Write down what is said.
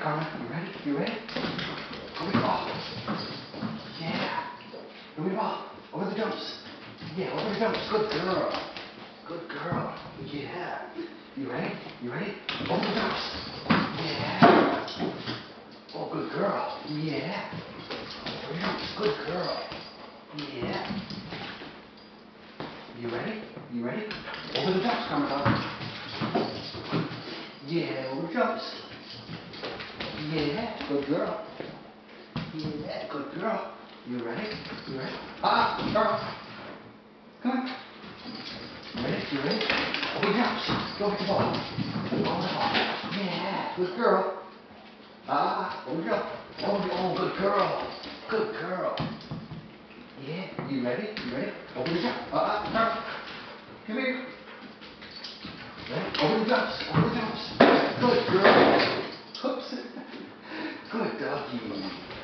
Karma. You ready? You ready? Over the ball. Yeah. Over the ball. Over the jumps. Yeah, over the jumps. Good girl. Good girl. Yeah. You ready? You ready? Over the jumps. Yeah. Oh, good girl. Yeah. Over the jumps. Good girl. Yeah. You ready? You ready? Over the jumps, Karma. Yeah, over the jumps. Good girl. Yeah, good girl. You ready? You ready? Ah, girl. Come on. Ready? You ready? Over the jumps. Go with the ball. Over the ball. Yeah, good girl. Ah, the jump. Over oh, good girl. Good girl. Yeah, you ready? You ready? Over the jump. Ah, uh, girl. Come here. Ready? Over the jumps. Over the jumps. Good girl. ってな。う